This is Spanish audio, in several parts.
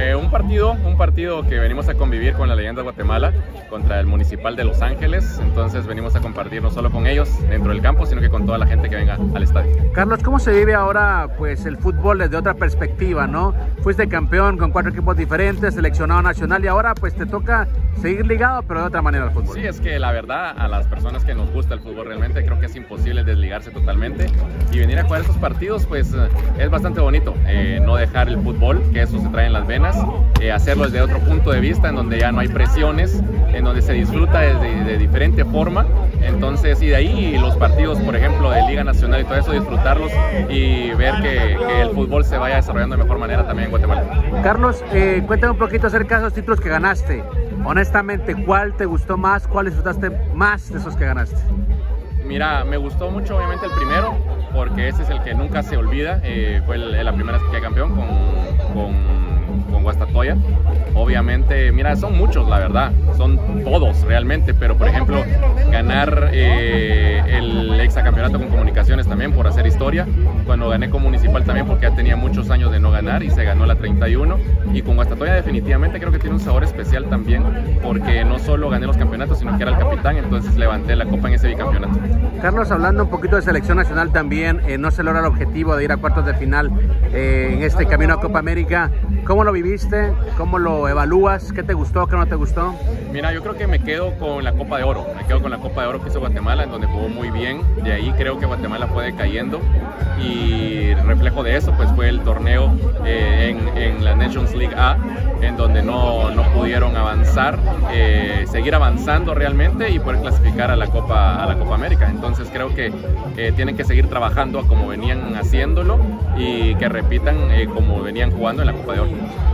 Eh, un partido, un partido que venimos a convivir con la leyenda de Guatemala contra el Municipal de Los Ángeles. Entonces venimos a compartir no solo con ellos dentro del campo, sino que con toda la gente que venga al estadio. Carlos, ¿cómo se vive ahora pues el fútbol desde otra perspectiva, no? Fuiste campeón con cuatro equipos diferentes, seleccionado nacional y ahora pues te toca seguir ligado, pero de otra manera al fútbol. Sí, es que la verdad a las personas que nos gusta el fútbol realmente creo que es imposible desligarse totalmente y venir a jugar esos partidos pues es bastante bonito. Eh, no dejar el fútbol, que eso se trae en las venas, eh, hacerlo desde otro punto de vista, en donde ya no hay presiones, en donde se disfruta de, de diferente forma. Entonces, y de ahí los partidos, por ejemplo, de Liga Nacional y todo eso, disfrutarlos y ver que, que el fútbol se vaya desarrollando de mejor manera también en Guatemala. Carlos, eh, cuéntame un poquito acerca de esos títulos que ganaste. Honestamente, ¿cuál te gustó más? ¿Cuál disfrutaste más de esos que ganaste? Mira, me gustó mucho obviamente el primero, porque ese es el que nunca se olvida. Eh, fue el, la primera que campeón con, con, con Guastatoya. Obviamente, mira, son muchos, la verdad, son todos realmente, pero por ejemplo, ganar eh, el exacampeonato con comunicaciones también por hacer historia, cuando gané con Municipal también porque ya tenía muchos años de no ganar y se ganó la 31, y con Guastatoya definitivamente creo que tiene un sabor especial también, porque no solo gané los campeonatos, sino que era el capitán, entonces levanté la copa en ese bicampeonato. Carlos, hablando un poquito de selección nacional también, eh, no se logra el objetivo de ir a cuartos de final eh, en este camino a Copa América. ¿Cómo lo viviste? ¿Cómo lo evalúas? ¿Qué te gustó? ¿Qué no te gustó? Mira, yo creo que me quedo con la Copa de Oro. Me quedo con la Copa de Oro que hizo Guatemala, en donde jugó muy bien. De ahí creo que Guatemala fue decayendo. Y reflejo de eso, pues fue el torneo eh, en, la Nations League A, en donde no, no pudieron avanzar, eh, seguir avanzando realmente y poder clasificar a la Copa, a la Copa América. Entonces creo que eh, tienen que seguir trabajando como venían haciéndolo y que repitan como venían jugando en la Copa de Oro.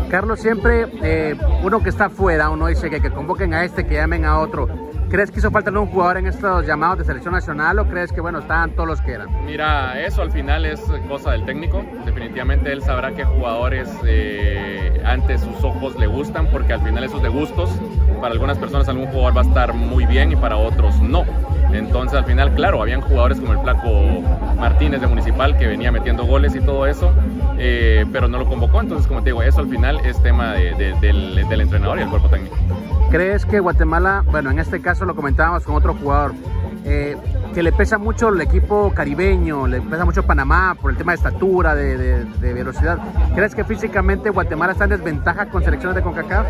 Carlos, siempre eh, uno que está afuera, uno dice que, que, convoquen a este, que llamen a otro. ¿Crees que hizo falta algún jugador en estos llamados de selección nacional o crees que, bueno, estaban todos los que eran? Mira, eso al final es cosa del técnico. Definitivamente él sabrá qué jugadores eh, ante sus ojos le gustan, porque al final eso es de gustos. Para algunas personas algún jugador va a estar muy bien y para otros no. Entonces al final, claro, habían jugadores como el flaco Martínez de Municipal que venía metiendo goles y todo eso, eh, pero no lo convocó. Entonces, como te digo, eso al final es tema de, de, del, del entrenador y el cuerpo técnico. ¿Crees que Guatemala, bueno, en este caso lo comentábamos con otro jugador, eh, que le pesa mucho el equipo caribeño, le pesa mucho Panamá por el tema de estatura, de, de, de, velocidad. ¿Crees que físicamente Guatemala está en desventaja con selecciones de CONCACAF?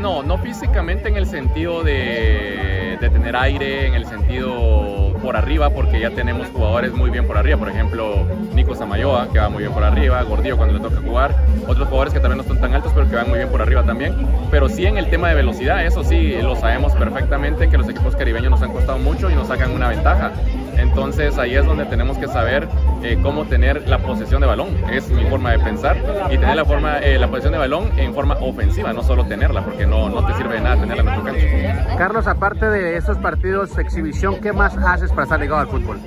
No, no físicamente en el sentido de, de tener aire, en el sentido por arriba, porque ya tenemos jugadores muy bien por arriba. Por ejemplo, Nico Samayoa, que va muy bien por arriba, Gordillo cuando le toca jugar. Otros jugadores que también no son tan altos, pero que van muy bien por arriba también. Pero sí en el tema de velocidad, eso sí, lo sabemos perfectamente, que los equipos caribeños nos han costado mucho y nos sacan una ventaja. Entonces ahí es donde tenemos que saber eh, cómo tener la posesión de balón, es mi forma de pensar, y tener la, forma, eh, la posesión de balón en forma ofensiva, no solo tenerla, porque no, no te sirve de nada tenerla en nuestro cancha. Carlos, aparte de esos partidos exhibición, ¿qué más haces para estar ligado al fútbol?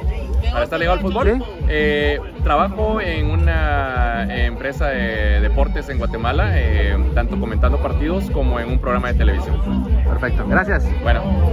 ¿Para estar ligado al fútbol? ¿Sí? Eh, trabajo en una empresa de deportes en Guatemala, eh, tanto comentando partidos como en un programa de televisión. Perfecto, gracias. Bueno.